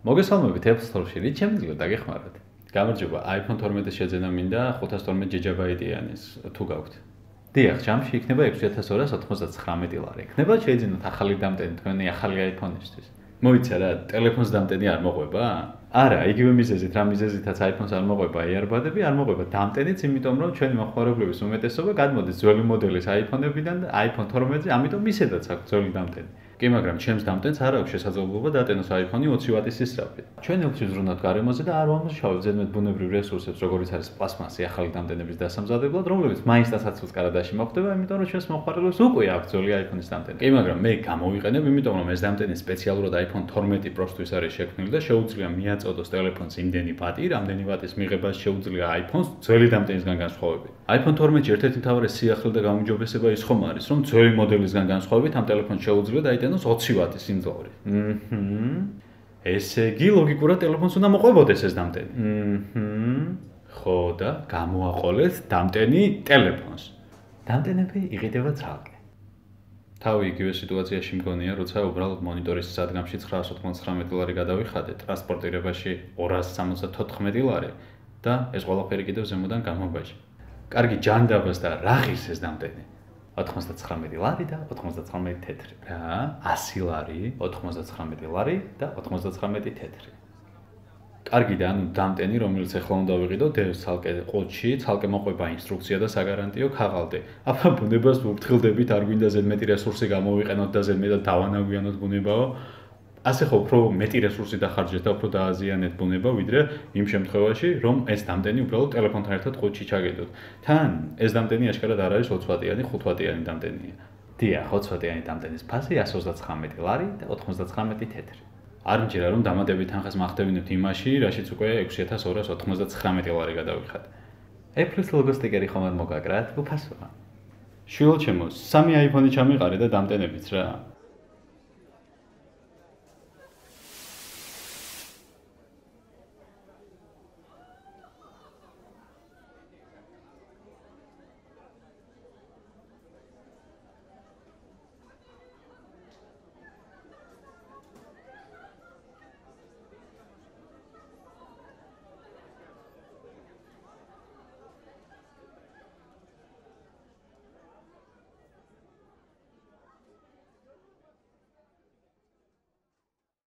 მოგესალმებით Apple Store-ში, რით შემიძლია დაგეხმაროთ? გამარჯობა, iPhone 12 შეძენა მინდა 512 GB-იანის თუ გაქვთ. დიახ, ჯამში იქნება 6299 ლარი. იქნება შეიძლება ახალი დამტენი თქვენი ახალი iPhone-ისთვის. მოიცა რა, ტელეფონს დამტენი არ მოყვება? არა, იგივე მიზეზით, რა მიზეზითაც iPhone-ს არ მოყვება AirPod-ები, არ მოყვება დამტენიც, იმიტომ რომ ჩვენი მოხმარებლების უმეტესობა გადმოდის ძველი მოდელის iPhone-ებიდან და iPhone 12-ზე, ამიტომ ისედაც აქვს ძველი დამტენი. კი, მაგრამ ჩემს დამტენს არ აქვს შესაძლებლობა დატენოს iPhone 20 ვატის სისწრაფით. ჩვენ ელჩი ზრუნავთ გარემოზე და არ ვამუშავებთ ზედმეტ ბუნებრივ რესურსებს, როგორიც არის პლასმასი ახალი დამტენების დასამზადებლად, რომლებიც მაინც დასაცულს კარადაში მოხდება, იმიტომ რომ ჩვენს მოხმარებლებს უკვე აქვს ძველი iPhone-ის დამტენი. კი, მაგრამ მე გამოვიყენებ, იმიტომ რომ ეს დამტენი სპეციალურად iPhone 12 Pro-თვის არის შექმნილი და შეუძლია მიაწოდოს ტელეფონს იმდენი ვატი, რამდენი ვატის მიღებას შეუძლია iPhone-ს ძველი დამტენისგან განსხვავებით. iPhone 12-ში ერთ-ერთი მთავარი სიახლე და გაუმჯობესება ის ხომ არის, რომ ძველი მოდელისგან განსხვავებით ამ ტელეფონს შეუძლია დაიტანოს დაიტანოს 20 ვატის სიმძლავრე. ჰმმ. ესე იგი ლოგიკურად ტელეფონს უნდა მოყვებოდეს ეს დამტენი. ჰმმ. ხო და გამოაყოლეთ დამტენი ტელეფონს. დამტენები იყიდება ცალკე. თავი იგივე სიტუაციაში მგონია, როცა უბრალოდ მონიტორის სადგამში 999 დოლარი გადავიხადე, ტრანსპორტირებაში 274 ლარი და ეს ყველაფერი კიდევ ზემოდან გამოგაჭი. კარგი ჯანდაბას და რაღის ეს დამტენი. 99 ლარი და 99 თეთრი. რა? 100 ლარი, 99 ლარი და 99 თეთრი. კარგი და ანუ დამტენი, რომელიც ახლა უნდა ვიყიდო, დევს ცალკე ყოჩი, ცალკე მოყვება ინსტრუქცია და საგარანტიო ქაღალდი. აბა ბუნებას ვუფრთხილდებით, არ გვინდა ზედმეტი რესურსი გამოვიყენოთ და ზედმეტად დავანაგვიანოთ ბუნებაო. ასე ხო უფრო მეტი რესურსი დახარჯეთ და უფრო დააზიანეთ ბუნება ვიდრე იმ შემთხვევაში რომ ეს დამტენი უბრალოდ ტელეფონთან ერთად ყუთში ჩაგედოთ. თან ეს დამტენი აშკარად არ არის 20 ვატიანი, 5 ვატიანი დამტენია. დიახ, 20 ვატიანი დამტენის ფასი 139 ლარი და 99 თეთრი. არ მჯერა რომ დამატებით თანხას მახდევინებთ იმაში, რაშიც უკვე 6299 ლარი გადავიხად. Apple-ის ლოგო სტიკერი ხომ არ მოგაგრათ? უფასოა. შვილ ჩემო, სამი iPhone-ი ჩამიყარე და დამტენებიც რა.